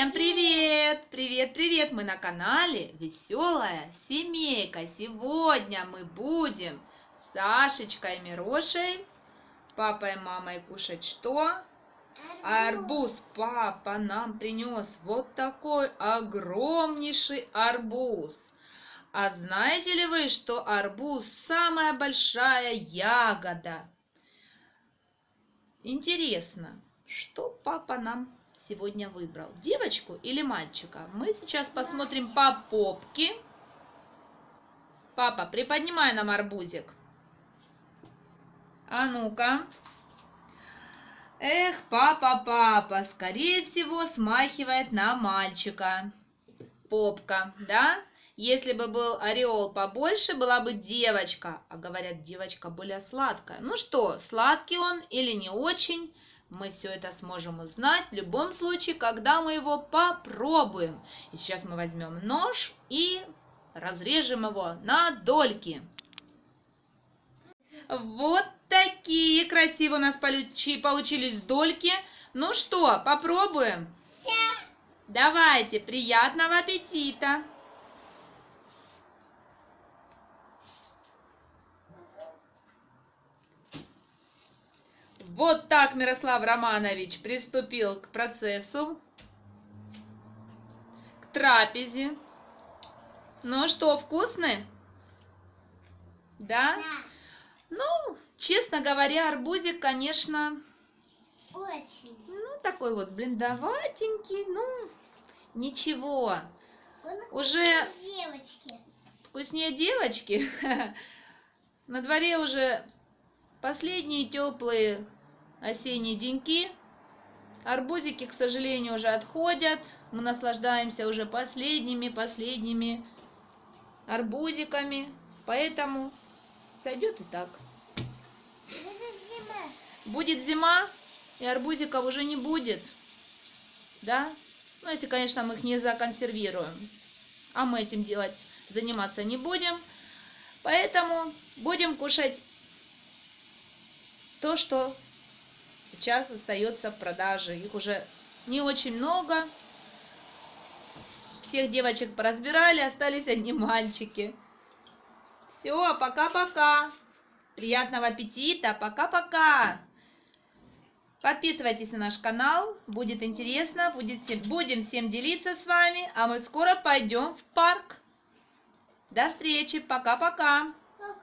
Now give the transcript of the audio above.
Всем привет! Привет, привет! Мы на канале Веселая Семейка. Сегодня мы будем с Сашечкой и Мирошей, папой и мамой кушать что? Арбуз. Папа нам принес вот такой огромнейший арбуз. А знаете ли вы, что арбуз самая большая ягода? Интересно, что папа нам сегодня выбрал? Девочку или мальчика? Мы сейчас посмотрим по попке. Папа, приподнимай нам арбузик. А ну-ка. Эх, папа, папа, скорее всего, смахивает на мальчика. Попка, да? Если бы был ореол побольше, была бы девочка. А говорят, девочка более сладкая. Ну что, сладкий он или не очень? Мы все это сможем узнать в любом случае, когда мы его попробуем. И сейчас мы возьмем нож и разрежем его на дольки. Вот такие красивые у нас получились дольки. Ну что, попробуем? Да. Давайте, приятного аппетита! Вот так Мирослав Романович приступил к процессу, к трапезе. Ну что, вкусный? Да? Да. Ну, честно говоря, арбузик, конечно, Очень. ну, такой вот блиндоватенький, ну, ничего. Он Уже девочки. вкуснее девочки. На дворе уже последние теплые осенние деньки. Арбузики, к сожалению, уже отходят. Мы наслаждаемся уже последними-последними арбузиками. Поэтому сойдет и так. Это зима. Будет зима, и арбузиков уже не будет. Да? Ну, если, конечно, мы их не законсервируем. А мы этим делать, заниматься не будем. Поэтому будем кушать то, что сейчас остается в продаже. Их уже не очень много. Всех девочек поразбирали, остались одни мальчики. Все, пока-пока. Приятного аппетита. Пока-пока. Подписывайтесь на наш канал. Будет интересно. Будет, будем всем делиться с вами. А мы скоро пойдем в парк. До встречи. Пока-пока. Пока.